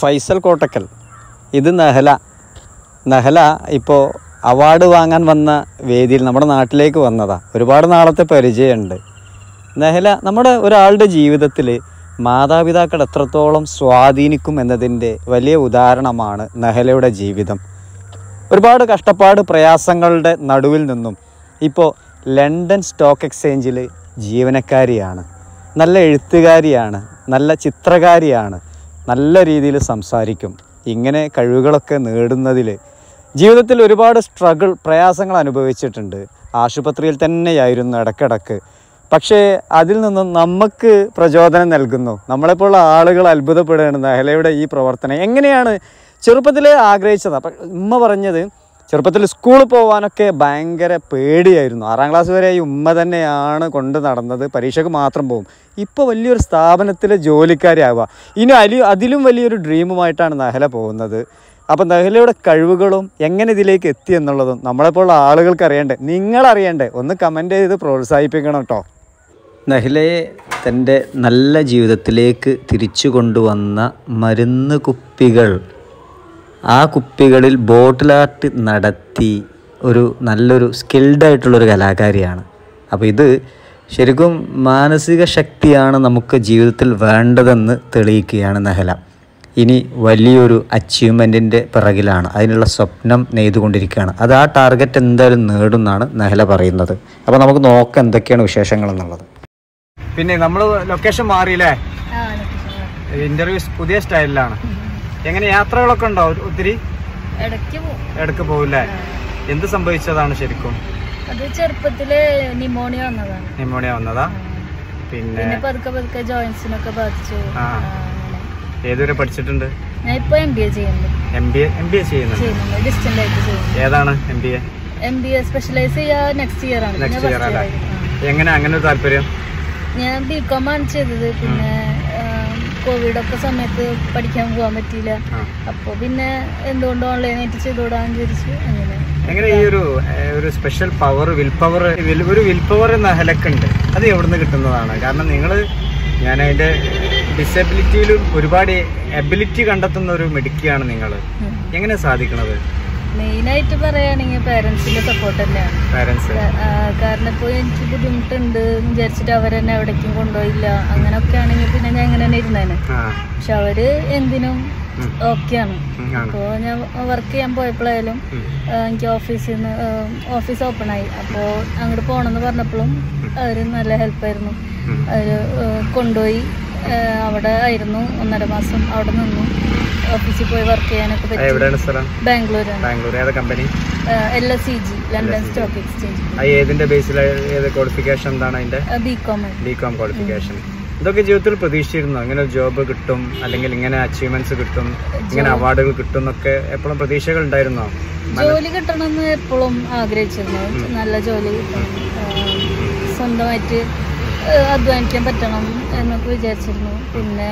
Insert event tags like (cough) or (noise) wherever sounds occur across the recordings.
ഫൈസൽ കോട്ടക്കൽ. ഇത് നഹല. നഹല ഇപ്പോൾ അവാർഡ് വാങ്ങാൻ വന്ന വേദിയിൽ നമ്മുടെ നാട്ടിലേക്ക് വന്നതാ. ഒരുപാട് നാളത്തെ പരിചയമുണ്ട്. നഹല നമ്മുടെ ഒരാളുടെ ജീവിതത്തിൽ മാതാപിതാക്കൾ എത്രത്തോളം സ്വാധീനിക്കും എന്നതിന്റെ വലിയ ഉദാഹരണമാണ് നഹലയുടെ ജീവിതം. ഒരുപാട് കഷ്ടപ്പാട് പ്രയാസങ്ങളുടെ നടുവിൽ നിന്നും ഇപ്പോൾ ലണ്ടൻ സ്റ്റോക്ക് എക്സ്ചേഞ്ചിൽ ജീവനക്കാരിയാണ്. നല്ല എഴുത്തുകാരിയാണ്. നല്ല ചിത്രകാരിയാണ്. നല്ല രീതിയിൽ സംസാരിക്കും. ഇങ്ങനെ കഴിവുകളൊക്കെ നേടുന്നതിൽ ജീവിതത്തിൽ ഒരുപാട് സ്ട്രഗിൾ പ്രയാസങ്ങൾ അനുഭവിച്ചിട്ടുണ്ട്. ആശുപത്രിയിൽ തന്നെയായിരുന്നു ഇടക്കിടക്ക്. പക്ഷേ അതിൽ നിന്നും നമുക്ക് പ്രചോദനം നൽകുന്നു. നമ്മളെപ്പോലുള്ള ആളുകൾ അത്ഭുതപ്പെടുകയാണ് നഹലയുടെ ഈ പ്രവർത്തനം എങ്ങനെയാണ് ചെറുപ്പത്തിലേ ആഗ്രഹിച്ചത്? അപ്പം ഉമ്മ പറഞ്ഞത് ചെറുപ്പത്തിൽ സ്കൂളിൽ പോകാനൊക്കെ ഭയങ്കര പേടിയായിരുന്നു. ആറാം ക്ലാസ് വരെ ഈ ഉമ്മ തന്നെയാണ് കൊണ്ട് നടന്നത്. പരീക്ഷയ്ക്ക് മാത്രം പോകും. ഇപ്പോൾ വലിയൊരു സ്ഥാപനത്തിലെ ജോലിക്കാരിയാവുക. ഇനി അലി അതിലും വലിയൊരു ഡ്രീമുമായിട്ടാണ് നഹല പോകുന്നത്. അപ്പം നഹലയുടെ കഴിവുകളും എങ്ങനെ ഇതിലേക്ക് എത്തി എന്നുള്ളതും നമ്മളെപ്പോലുള്ള ആളുകൾക്ക് അറിയണ്ടേ. നിങ്ങളറിയണ്ടേ ഒന്ന് കമന്റ് ചെയ്ത് പ്രോത്സാഹിപ്പിക്കണം കേട്ടോ നഹിലയെ തന്റെ നല്ല ജീവിതത്തിലേക്ക് തിരിച്ചു കൊണ്ടുവന്ന മരുന്ന് കുപ്പികൾ ആ കുപ്പികളിൽ ബോട്ടിൽ ആർട്ട് നടത്തി ഒരു നല്ലൊരു സ്കിൽഡ് ആയിട്ടുള്ളൊരു കലാകാരിയാണ്. അപ്പോൾ ഇത് ശരിക്കും മാനസിക ശക്തിയാണ് നമുക്ക് ജീവിതത്തിൽ വേണ്ടതെന്ന് തെളിയിക്കുകയാണ് നഹല. ഇനി വലിയൊരു അച്ചീവ്മെന്റിന്റെ പിറകിലാണ്. അതിനുള്ള സ്വപ്നം നെയ്തുകൊണ്ടിരിക്കുകയാണ്. അത് ആ ടാർഗറ്റ് എന്തായാലും നേടുമെന്നാണ് നഹല പറയുന്നത്. അപ്പോൾ നമുക്ക് നോക്കാം എന്തൊക്കെയാണ് വിശേഷങ്ങൾ എന്നുള്ളത്. പിന്നെ നമ്മൾ ലൊക്കേഷൻ മാറിയില്ലേ? ഇന്റർവ്യൂസ് പുതിയ സ്റ്റൈലിലാണ് (laughs) എങ്ങനെ യാത്രകളൊക്കെ ഉണ്ടോ? ഒത്തിരി. ഇടയ്ക്ക് പോവില്ലേ? എന്ത് സംഭവിച്ചതാണ് ശരിക്കും? അത് ചെറുപ്പത്തിൽ നിമോണിയ വന്നതാണ് നിമോണിയ വന്നതാ? പിന്നെ? പതുക്കെ പതുക്കെ ജോയിന്റ്സിനൊക്കെ ബാധിച്ചു. ഏതുവരെ പഠിച്ചിട്ടുണ്ട്? ഞാൻ ഇപ്പൊ എം ബി എ ചെയ്യുന്നു M B A M B A ചെയ്യുന്നുണ്ട്. ചെയ്യുന്നുണ്ട്. ഡിസ്റ്റന്റ് ആയിട്ട് ചെയ്യുന്നു ഏതാണ് M B A M B A specialise ചെയ്യാ നെക്സ്റ്റ് ഇയർ ആണ്. നെക്സ്റ്റ് ഇയർ അല്ലേ എങ്ങനെ അങ്ങനെ ഒരു താല്പര്യം? ഞാൻ ബി കോം ആണ് ചെയ്തത്. പിന്നെ കോവിഡ് ഒക്കെ സമയത്ത് പഠിക്കാൻ പോകാൻ പറ്റിയില്ല. ആ. അപ്പൊ പിന്നെ എന്തുകൊണ്ട് ഓൺലൈനായിട്ട് ചെയ്തുകൂടാന്ന് വിചാരിച്ചു അങ്ങനെ. എങ്ങനെ ഈ ഒരു ഒരു സ്പെഷ്യൽ പവർ വിൽ പവർ ഒരു വിൽ പവർ നഹലക്കുണ്ട് അത് എവിടുന്ന് കിട്ടുന്നതാണ്? കാരണം നിങ്ങൾ ഞാൻ അതിന്റെ ഡിസബിലിറ്റിയിലും ഒരുപാട് എബിലിറ്റി കണ്ടെത്തുന്ന ഒരു മിടുക്കിയാണ് നിങ്ങൾ എങ്ങനെ സാധിക്കണത്? മെയിനായിട്ട് പറയുകയാണെങ്കിൽ പേരൻസിന്റെ സപ്പോർട്ട് തന്നെയാണ്. കാരണം ഇപ്പോൾ എനിക്ക് ബുദ്ധിമുട്ടുണ്ട് എന്ന് വിചാരിച്ചിട്ട് അവരെന്നെ എവിടേക്കും കൊണ്ടുപോയില്ല. അങ്ങനെയൊക്കെ ആണെങ്കിൽ പിന്നെ ഞാൻ എങ്ങനെ തന്നെ ഇരുന്നേനെ പക്ഷെ അവർ എന്തിനും. ഓക്കെയാണ്. അപ്പോൾ ഞാൻ വർക്ക് ചെയ്യാൻ പോയപ്പോഴായാലും എനിക്ക് ഓഫീസിൽ നിന്ന് ഓഫീസ് ഓപ്പൺ ആയി. അപ്പോൾ അങ്ങോട്ട് പോകണമെന്ന് പറഞ്ഞപ്പോഴും അവർ നല്ല ഹെൽപ്പായിരുന്നു അവർ അവർ കൊണ്ടുപോയി. അവിടെ ആയിരുന്നു. ഒന്നര മാസം അവിടെ നിന്നു. ഓഫീസിൽ പോയി വർക്ക് ചെയ്യാനൊക്കെ പറ്റി. ബാംഗ്ലൂരാണ്. ബാംഗ്ലൂർ ഏതാ company L S C G London stock exchange ഏതിന്റെ ബേസിൽ ഏത് ക്വാളിഫിക്കേഷൻ എന്താണ് അതിന്റെ? ബികോം ബികോം ക്വാളിഫിക്കേഷൻ ഇതൊക്കെ ജീവിതത്തിൽ പ്രതീക്ഷിച്ചിരുന്നു? ഇങ്ങനെ ജോബ് കിട്ടും അല്ലെങ്കിൽ ഇങ്ങനെ അച്ചീവ്മെന്റ്സ് കിട്ടും ഇങ്ങനെ അവാർഡുകൾ കിട്ടും എന്നൊക്കെ എപ്പോഴും പ്രതീക്ഷകൾ ഉണ്ടായിരുന്നോ? ജോലി കിട്ടണം എന്ന് എപ്പോഴും ആഗ്രഹിച്ചിരുന്നു. നല്ല ജോലി സ്വന്തമായിട്ട് അധ്വാനിക്കാൻ പറ്റണം എന്നൊക്കെ വിചാരിച്ചിരുന്നു. പിന്നെ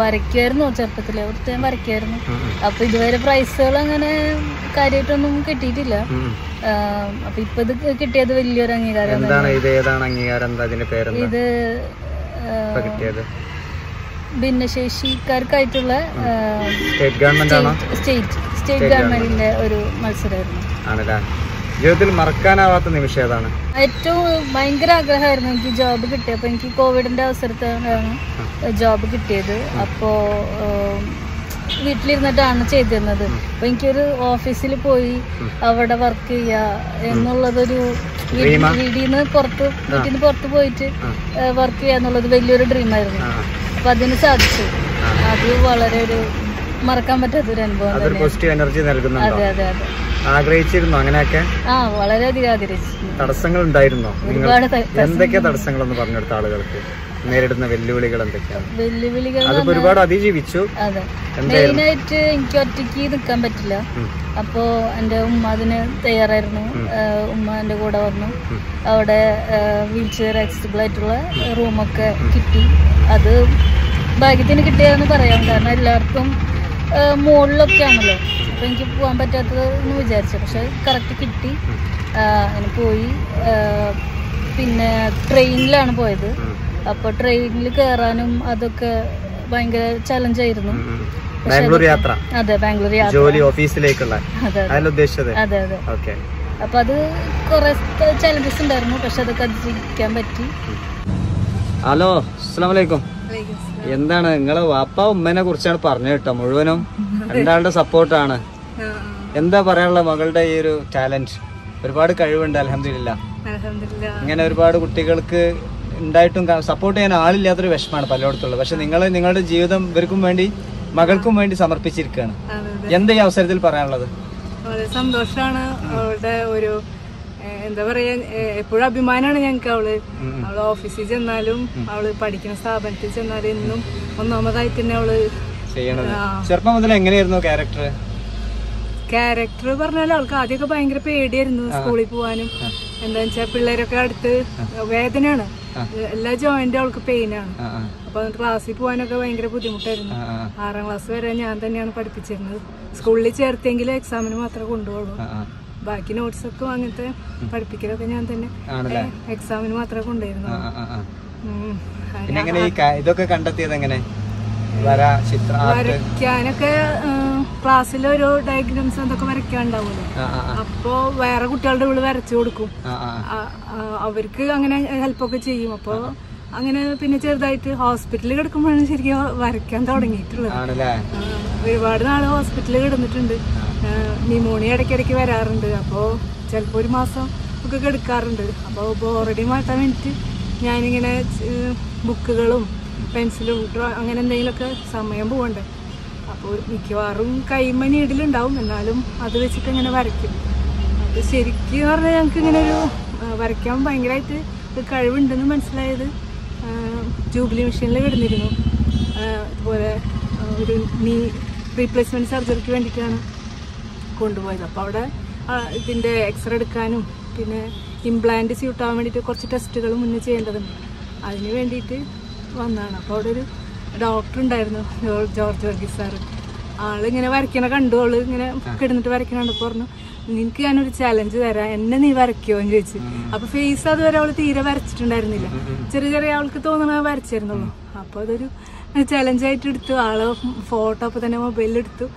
വരയ്ക്കുമായിരുന്നു ചെറുപ്പത്തിൽ ഒത്തിരി ഞാൻ വരയ്ക്കുമായിരുന്നു. അപ്പൊ ഇതുവരെ പ്രൈസുകൾ അങ്ങനെ കാര്യമായിട്ടൊന്നും കിട്ടിയിട്ടില്ല. അപ്പൊ ഇപ്പൊ ഇത് കിട്ടിയത് വലിയൊരു അംഗീകാരം? ഇത് ഭിന്നശേഷിക്കാർക്കായിട്ടുള്ള സ്റ്റേറ്റ് സ്റ്റേറ്റ് സ്റ്റേറ്റ് ഗവൺമെന്റിന്റെ ഒരു മത്സരമായിരുന്നു. ജീവിതത്തിൽ മറക്കാനാവാത്ത നിമിഷം ഏതാണ്? ഏറ്റവും ഭയങ്കര ആഗ്രഹമായിരുന്നു എനിക്ക് ജോബ് കിട്ടിയപ്പോൾ എനിക്ക് കോവിഡിന്റെ അവസരത്തിലാണ് ജോബ് കിട്ടിയത്. അപ്പോ വീട്ടിലിരുന്നിട്ടാണ് ചെയ്തിരുന്നത്. അപ്പൊ എനിക്കൊരു ഓഫീസിൽ പോയി അവിടെ വർക്ക് ചെയ്യുക എന്നുള്ളതൊരു വീടിന്ന് ആ? വീട്ടിൽ നിന്ന് പുറത്ത് വീട്ടിൽ നിന്ന് പുറത്ത് പോയിട്ട് വർക്ക് ചെയ്യുക എന്നുള്ളത് വലിയൊരു ഡ്രീമായിരുന്നു അപ്പൊ അതിന് സാധിച്ചു. അത് വളരെ ഒരു മറക്കാൻ പറ്റാത്തൊരു അനുഭവം അതെ അതെ അതെ. ആഗ്രഹിച്ചിരുന്നു അങ്ങനെയൊക്കെ? തടസ്സങ്ങൾ ഉണ്ടായിരുന്നോ? എന്തൊക്കെയാ തടസ്സങ്ങളെന്ന് പറഞ്ഞെടുത്ത ആളുകൾക്ക്? നേരിടുന്ന വെല്ലുവിളികൾ എന്തൊക്കെയാണ്? വെല്ലുവിളികൾ അതിപ്പോ ഒരുപാട് അതിജീവിച്ചു? മെയിനായിട്ട് എനിക്ക് ഒറ്റയ്ക്ക് നിൽക്കാൻ പറ്റില്ല. അപ്പോ എന്റെ ഉമ്മ അതിന് തയ്യാറായിരുന്നു. ഉമ്മ എന്റെ കൂടെ വന്നു. അവിടെ വീൽ ചെയർ ആക്സസിബിൾ ആയിട്ടുള്ള റൂമൊക്കെ കിട്ടി. അത് ഭാഗ്യത്തിന് കിട്ടിയെന്ന് പറയാം. കാരണം എല്ലാവർക്കും മുകളിലൊക്കെ ആണല്ലോ. അപ്പോൾ എനിക്ക് പോകാൻ പറ്റാത്തത് എന്ന് വിചാരിച്ചു. പക്ഷെ കറക്റ്റ് കിട്ടി. അങ്ങനെ പോയി. പിന്നെ ട്രെയിനിലാണ് പോയത്. അപ്പൊ അപ്പോൾ ട്രെയിനിൽ കയറാനും അതൊക്കെ ഭയങ്കര ചലഞ്ചായിരുന്നു. ബാംഗ്ലൂർ യാത്ര? അതെ ബാംഗ്ലൂർ യാത്ര. ജോലി ഓഫീസിലേക്കുള്ള. ഉദ്ദേശിച്ചത്. അതെ അതെ. ഓക്കെ. അപ്പൊ അത് കുറെ ചലഞ്ചസ് ഉണ്ടായിരുന്നു. പക്ഷെ അതൊക്കെ അതിജീവിക്കാൻ പറ്റി. ഹലോ അസ്സാം വലൈക്കും എന്താണ് നിങ്ങൾ വാപ്പ ഉമ്മനെ കുറിച്ചാണ് പറഞ്ഞു കേട്ടോ മുഴുവനും. (laughs) രണ്ടാളുടെ സപ്പോർട്ടാണ് എന്താ പറയാനുള്ള മകളുടെ ഈ ഒരു ടാലന്റ് ഒരുപാട് കഴിവുണ്ട് അലഹമില്ല ഇങ്ങനെ ഒരുപാട് കുട്ടികൾക്ക് ഉണ്ടായിട്ടും സപ്പോർട്ട് ചെയ്യാൻ ആളില്ലാത്തൊരു വിഷമാണ് പലയിടത്തുള്ളത്. പക്ഷെ നിങ്ങൾ നിങ്ങളുടെ ജീവിതം ഇവർക്കും വേണ്ടി മകൾക്കും വേണ്ടി സമർപ്പിച്ചിരിക്കുകയാണ് എന്താ ഈ അവസരത്തിൽ പറയാനുള്ളത്? വളരെ സന്തോഷാണ് അവളുടെ ഒരു എന്താ പറയാ എപ്പോഴും അഭിമാനമാണ് ഞങ്ങൾക്ക് അവൾ. അവൾ ഓഫീസിൽ ചെന്നാലും അവൾ പഠിക്കുന്ന സ്ഥാപനത്തിൽ ചെന്നാലും എന്നും ഒന്നാമതായി തന്നെ അവൾ ചെയ്യണത്. ചെറുപ്പം മുതൽ എങ്ങനെയായിരുന്നു ക്യാരക്ടർ ക്യാരക്ടർ പറഞ്ഞാൽ ആൾക്ക് ആദ്യമൊക്കെ ഭയങ്കര പേടിയായിരുന്നു സ്കൂളിൽ പോവാനും. എന്താ വെച്ചാൽ പിള്ളേരൊക്കെ അടുത്ത് വേദനയാണ്. എല്ലാ ജോയിന്റും അവൾക്ക് പെയിനാണ് അപ്പൊ ക്ലാസ്സിൽ പോകാനൊക്കെ ഭയങ്കര ബുദ്ധിമുട്ടായിരുന്നു. ആറാം ക്ലാസ് വരെ ഞാൻ തന്നെയാണ് പഠിപ്പിച്ചിരുന്നത്. സ്കൂളിൽ ചേർത്തെങ്കിൽ എക്സാമിന് മാത്രമേ കൊണ്ടുപോകുള്ളൂ ബാക്കി നോട്ട്സ് ഒക്കെ അങ്ങനത്തെ പഠിപ്പിക്കലൊക്കെ ഞാൻ തന്നെ എക്സാമിന് മാത്രമേ കൊണ്ടുവരുന്നു ഇതൊക്കെ കണ്ടെത്തിയത് എങ്ങനെ? വരയ്ക്കാനൊക്കെ ക്ലാസ്സിൽ ഓരോ ഡയഗ്രാംസ് അതൊക്കെ ആ ആ, അപ്പോ വേറെ കുട്ടികളുടെ ഉള്ളിൽ വരച്ചു കൊടുക്കും. അവർക്ക് അങ്ങനെ ഹെൽപ്പൊക്കെ ചെയ്യും. അപ്പോ അങ്ങനെ പിന്നെ ചെറുതായിട്ട് ഹോസ്പിറ്റലിൽ കിടക്കുമ്പോഴാണ് ശരിക്കും വരയ്ക്കാൻ തുടങ്ങിയിട്ടുള്ളത്. ഒരുപാട് നാൾ ഹോസ്പിറ്റലിൽ കിടന്നിട്ടുണ്ട്. ന്യൂമോണിയ ഇടയ്ക്കിടയ്ക്ക് വരാറുണ്ട്. അപ്പോൾ ചിലപ്പോൾ ഒരു മാസം ഒക്കെ കിടക്കാറുണ്ട്. അപ്പോൾ ബോറടി മാറ്റാൻ വേണ്ടിയിട്ട് ഞാനിങ്ങനെ ബുക്കുകളും പെൻസിലും ഡ്രോ- അങ്ങനെ എന്തെങ്കിലുമൊക്കെ സമയം പോകണ്ടേ അപ്പോൾ മിക്കവാറും കൈമ ഇടലുണ്ടാവും. എന്നാലും അത് വെച്ചിട്ട് ഇങ്ങനെ വരയ്ക്കും. അത് ശരിക്കും പറഞ്ഞാൽ ഞങ്ങൾക്ക് ഇങ്ങനെ ഒരു വരയ്ക്കാൻ ഭയങ്കരമായിട്ട് കഴിവുണ്ടെന്ന് മനസ്സിലായത് ജൂബിലി മെഷീനിൽ കിടന്നിരുന്നു. അതുപോലെ ഒരു നീ റീപ്ലേസ്മെന്റ് സർജറിക്ക് വേണ്ടിയിട്ടാണ് കൊണ്ടുപോയത്. അപ്പോൾ അവിടെ ഇതിന്റെ എക്സ്റേ എടുക്കാനും പിന്നെ ഇംപ്ലാന്റ് സ്യൂട്ടാവാൻ വേണ്ടിയിട്ട് കുറച്ച് ടെസ്റ്റുകൾ മുന്നേ ചെയ്യേണ്ടതുണ്ട്. അതിന് വേണ്ടിയിട്ട് വന്നതാണ്. അപ്പോൾ അവിടെ ഒരു ഡോക്ടർ ഉണ്ടായിരുന്നു ജോർജ് വർഗീസ് സാറ്. ആളിങ്ങനെ വരയ്ക്കണ കണ്ടു ആൾ ഇങ്ങനെ കിടന്നിട്ട് വരയ്ക്കണ പറഞ്ഞു നിനക്ക് ഞാനൊരു ചലഞ്ച് തരാം എന്നെ നീ വരയ്ക്കോ എന്ന് ചോദിച്ചു. അപ്പൊ ഫേസ് അതുവരെ അവൾ തീരെ വരച്ചിട്ടുണ്ടായിരുന്നില്ല. ചെറിയ ചെറിയ അവൾക്ക് തോന്നണ വരച്ചിരുന്നുള്ളൂ. അപ്പൊ അതൊരു ചലഞ്ചായിട്ട് എടുത്തു. ആൾ ഫോട്ടോ അപ്പൊ തന്നെ മൊബൈലിൽ എടുത്തു.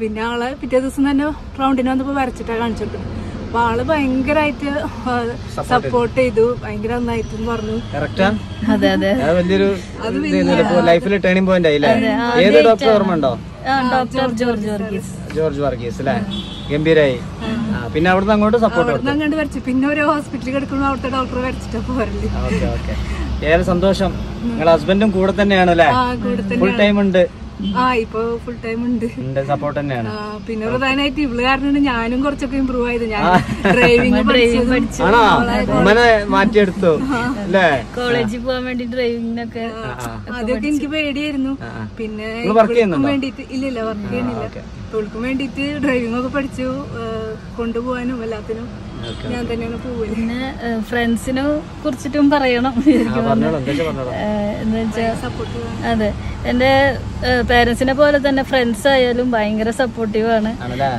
പിന്നെ ആളെ പിറ്റേ ദിവസം തന്നെ റൗണ്ടിന് വന്നപ്പോ വരച്ചിട്ടാ കാണിച്ചിട്ടു അപ്പൊ ആൾ ഭയങ്കരമായിട്ട് സപ്പോർട്ട് ചെയ്തു. ഭയങ്കര നന്നായിട്ടും പറഞ്ഞു. അതെ അതെ. വലിയൊരു ലൈഫിൽ ടേണിംഗ് പോയിന്റ് ആയില്ലേ? ഏത് ഡോക്ടർ ഓർമ്മ ഉണ്ടോ ആ, doctor George Varghese. George Varghese അല്ലേ? ഗംഭീരായി. പിന്നെ അവിടുന്ന് അങ്ങോട്ട് സപ്പോർട്ട് അങ്ങോട്ട് വരച്ചു. പിന്നെ ഒരു ഹോസ്പിറ്റലിൽ കിടക്കുമ്പോൾ അവിടുത്തെ ഡോക്ടർ വരച്ചിട്ട് പോരല്ലേ ഓക്കെ ഓക്കെ. ഏറെ സന്തോഷം. നിങ്ങളെ ഹസ്ബൻഡും കൂടെ തന്നെയാണ് അല്ലേ ആ കൂടെ ഫുൾ ടൈം ഉണ്ട്. ആ ഇപ്പൊ ഫുൾ ടൈം ഉണ്ട്. സപ്പോർട്ട് തന്നെയാണ്. പിന്നെ പ്രധാനമായിട്ട് ഇവൾ കാരണം ഞാനും കുറച്ചൊക്കെ ഇമ്പ്രൂവ് ആയത്. ഞാൻ ഡ്രൈവിംഗ് മാറ്റിയെടുത്തു അല്ലേ? കോളേജിൽ പോകാൻ വേണ്ടി ഡ്രൈവിങ്ങിനൊക്കെ ആദ്യമൊക്കെ എനിക്ക് പേടിയായിരുന്നു. പിന്നെ വേണ്ടിട്ട് ഇല്ല ഇല്ല വർക്ക് ചെയ്യണില്ല ഇവൾക്കും വേണ്ടിട്ട് ഡ്രൈവിംഗ് ഒക്കെ പഠിച്ചു. കൊണ്ടുപോകാനും എല്ലാത്തിനും ഞാൻ തന്നെയാണ് പോവുക പിന്നെ ഫ്രണ്ട്സിനെ കുറിച്ചിട്ടും പറയണം. എന്ന് വെച്ചാൽ അതെ. എന്റെ പേരൻസിനെ പോലെ തന്നെ ഫ്രണ്ട്സ് ആയാലും ഭയങ്കര സപ്പോർട്ടീവാണ് ആണല്ലേ?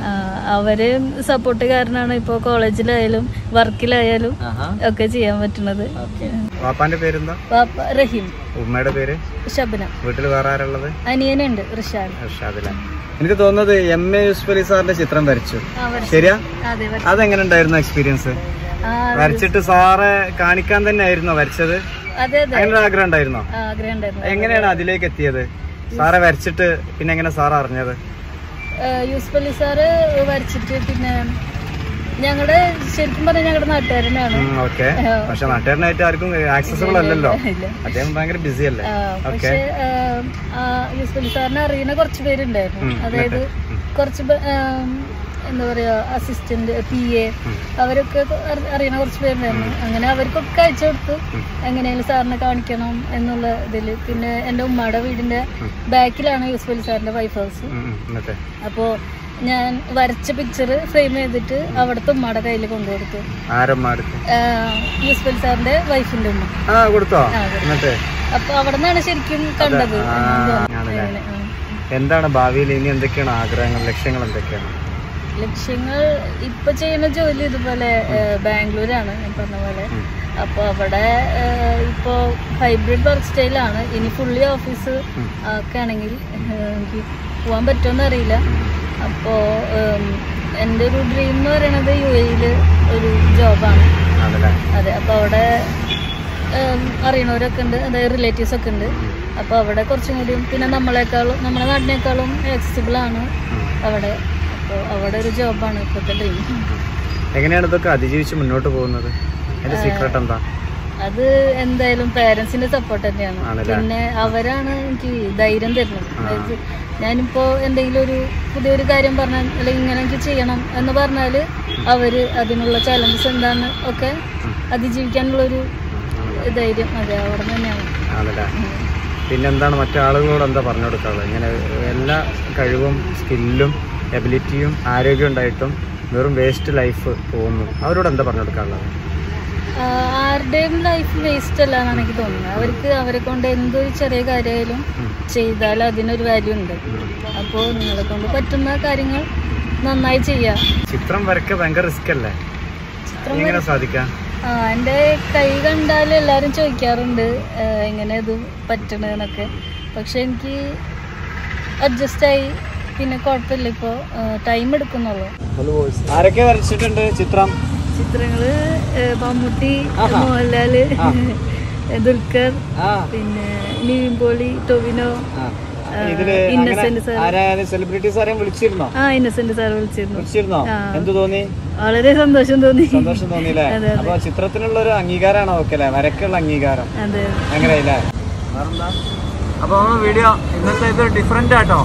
അവർ സപ്പോർട്ട് കാരണമാണ് ഇപ്പൊ കോളേജിലായാലും വർക്കിലായാലും ഒക്കെ ചെയ്യാൻ പറ്റുന്നത്. ഓക്കെ. വാപ്പാന്റെ പേരെന്താ? പാപ്പ റഹീം. ഉമ്മയുടെ പേര്? ഷബ്ന വീട്ടിൽ വേറെ ആരുള്ളത്? അനിയനുണ്ട് റിഷാൻ ഷാദില എനിക്ക് തോന്നുന്നത് എം എ യൂസ്ഫലി സാറിന്റെ ചിത്രം വരച്ചു. ശരിയാ? അതെങ്ങനെ ഉണ്ടായിരുന്നു എക്സ്പീരിയൻസ് വരച്ചിട്ട് സാറെ കാണിക്കാൻ തന്നെ ആയിരുന്നോ വരച്ചത് അങ്ങനെ ആഗ്രഹം ഉണ്ടായിരുന്നു? എങ്ങനെയാണ് അതിലേക്ക് എത്തിയത്? സാറെ വരച്ചിട്ട് പിന്നെ എങ്ങനെ സാർ അറിഞ്ഞത്? യൂസ്ഫ് അലി സാറ് വരച്ചിട്ട് പിന്നെ ഞങ്ങളുടെ ശരിക്കും പറഞ്ഞാൽ ഞങ്ങളുടെ നാട്ടുകാരനാണ്. ഓക്കെ. പക്ഷെ നാട്ടുകാരനായിട്ട് ആർക്കും ആക്സസബിൾ അല്ലല്ലോ. അദ്ദേഹം ഭയങ്കര ബിസി അല്ലേ? പക്ഷേ യൂസ്ഫലി സാറിനെ അറിയുന്ന കുറച്ച് പേരുണ്ടായിരുന്നു. അതായത് കുറച്ച് എന്താ പറയാ അസിസ്റ്റന്റ് പി എ അവരൊക്കെ അറി- അറിയണ കുറച്ച് പേരുണ്ടായിരുന്നു അങ്ങനെ അവർക്കൊക്കെ അയച്ചു കൊടുത്തു. എങ്ങനെയാലും സാറിനെ കാണിക്കണം എന്നുള്ള ഇതിൽ പിന്നെ എന്റെ ഉമ്മയുടെ വീടിന്റെ ബാക്കിലാണ് യൂസ്ഫ് അലി സാറിന്റെ വൈഫ് ഹൗസ് അപ്പോൾ ഞാൻ വരച്ച പിക്ചർ ഫ്രെയിം ചെയ്തിട്ട് അവിടുത്തെ ഉമ്മയുടെ കയ്യിൽ കൊണ്ടുകൊടുത്തു ആരമ്മ അടുത്ത്? യൂസ്ഫ് അലി സാറിന്റെ വൈഫിന്റെ ഉമ്മ. അപ്പൊ അവിടെ നിന്നാണ് ശരിക്കും കണ്ടത്. എന്താണ് ഭാവിയിൽ ഇനി എന്തൊക്കെയാണ് ആഗ്രഹങ്ങൾ ലക്ഷ്യങ്ങൾ എന്തൊക്കെയാണ്? ലക്ഷ്യങ്ങൾ ഇപ്പൊ ചെയ്യുന്ന ജോലി ഇതുപോലെ ബാംഗ്ലൂരാണ് ഞാൻ പറഞ്ഞ പോലെ. അപ്പൊ അവിടെ ഇപ്പോ ഹൈബ്രിഡ് വർക്ക് സ്റ്റൈലാണ് ഇനി ഫുള്ളി ഓഫീസ് ഒക്കെ ആണെങ്കിൽ എനിക്ക് പോവാൻ പറ്റുമെന്ന് അറിയില്ല. അപ്പോ എന്റെ ഒരു ഡ്രീം എന്ന് പറയുന്നത് യു എയിൽ ഒരു ജോബാണ് അതെ അപ്പൊ അവിടെ അറിയണവരൊക്കെ ഉണ്ട്. അതായത് റിലേറ്റീവ്സ് ഒക്കെ ഉണ്ട്. അപ്പോൾ അവിടെ കുറച്ചും കൂടിയും പിന്നെ നമ്മളെക്കാളും നമ്മുടെ നാടിനേക്കാളും ആക്സസിബിൾ ആണ് അവിടെ. അപ്പോൾ അവിടെ ഒരു ജോബാണ് ഇപ്പോഴത്തെ ഡ്രീം എങ്ങനെയാണ് ഇതൊക്കെ അതിജീവിച്ച് മുന്നോട്ട് പോകുന്നത്? അതിന്റെ സീക്രട്ട് എന്താ? അത് എന്തായാലും പേരൻസിന്റെ സപ്പോർട്ട് തന്നെയാണ്. പിന്നെ അവരാണ് എനിക്ക് ധൈര്യം തരുന്നത്. ഞാനിപ്പോ എന്തെങ്കിലും ഒരു പുതിയൊരു കാര്യം പറഞ്ഞാൽ അല്ലെങ്കിൽ ഇങ്ങനെ എനിക്ക് ചെയ്യണം എന്ന് പറഞ്ഞാൽ അവർ അതിനുള്ള ചലഞ്ചസ് എന്താന്ന് ഒക്കെ അതിജീവിക്കാനുള്ള ഒരു ധൈര്യം അതെ അവിടെ തന്നെയാണ്. പിന്നെന്താണ് മറ്റാളുകളോട് എന്താ പറഞ്ഞു കൊടുക്കാറുള്ളത് ഇങ്ങനെ എല്ലാ കഴിവും സ്കില്ലും എബിലിറ്റിയും ആരോഗ്യം ഉണ്ടായിട്ടും വെറും വേസ്റ്റ് ലൈഫ് പോകുന്നു. അവരോട് എന്താ പറഞ്ഞു കൊടുക്കാനുള്ളത്? ആരുടെയും ലൈഫ് വേസ്റ്റ് അല്ല എന്നാണ് എനിക്ക് തോന്നുന്നത്. അവർക്ക് അവരെ കൊണ്ട് എന്തൊരു ചെറിയ കാര്യമായാലും ചെയ്താൽ അതിനൊരു വാല്യൂ ഉണ്ട്. അപ്പോൾ നിങ്ങളെ കൊണ്ട് പറ്റുന്ന കാര്യങ്ങൾ നന്നായി ചെയ്യാം. ചിത്രം വരയ്ക്ക ഭയങ്കര റിസ്ക് അല്ലേ? എങ്ങനെ സാധിക്കാം? ആ എന്റെ കൈ കണ്ടാൽ എല്ലാവരും ചോദിക്കാറുണ്ട് എങ്ങനെ ഇത് പറ്റണെന്നൊക്കെ പക്ഷെ എനിക്ക് അഡ്ജസ്റ്റ് ആയി പിന്നെ കുഴപ്പമില്ല ഇപ്പോൾ ടൈം എടുക്കുന്നുള്ളൂ. ആരൊക്കെ വരച്ചിട്ടുണ്ട് ചിത്രം? ചിത്രങ്ങൾ മമ്മൂട്ടി. മോഹൻലാൽ ദുൽഖർ പിന്നെ നീമ്പോളി പോളി ടൊവിനോ വളരെ സന്തോഷം തോന്നി. സന്തോഷം തോന്നിയില്ലേ? അപ്പൊ ചിത്രത്തിനുള്ള ഒരു അംഗീകാരമാണ് ഓക്കെ അല്ലേ വരക്കുള്ള അംഗീകാരം. അതെ. അങ്ങനെയല്ലേ അപ്പൊ വീഡിയോ ഇന്നത്തെ ഇത് ഡിഫറെന്റ് ആട്ടോ.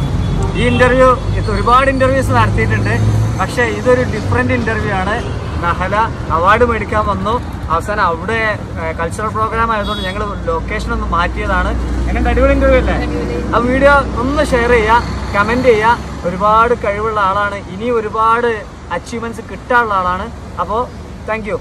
ഈ ഇന്റർവ്യൂ ഇത് ഒരുപാട് ഇന്റർവ്യൂസ് നടത്തിയിട്ടുണ്ട്. പക്ഷേ ഇതൊരു ഡിഫറെന്റ് ഇന്റർവ്യൂ ആണ്. നഹല അവാർഡ് മേടിക്കാൻ വന്നു. അവസാനം അവിടെ കൾച്ചറൽ പ്രോഗ്രാം ആയതുകൊണ്ട് ഞങ്ങൾ ലൊക്കേഷൻ ഒന്ന് മാറ്റിയതാണ്. എന്നെ അടിപൊളി ഇന്റർവ്യൂ അല്ലേ? ആ വീഡിയോ ഒന്ന് ഷെയർ ചെയ്യുക കമന്റ് ചെയ്യുക ഒരുപാട് കഴിവുള്ള ആളാണ്. ഇനി ഒരുപാട് അച്ചീവ്മെന്റ്സ് കിട്ടാനുള്ള ആളാണ്. അപ്പോൾ താങ്ക് യു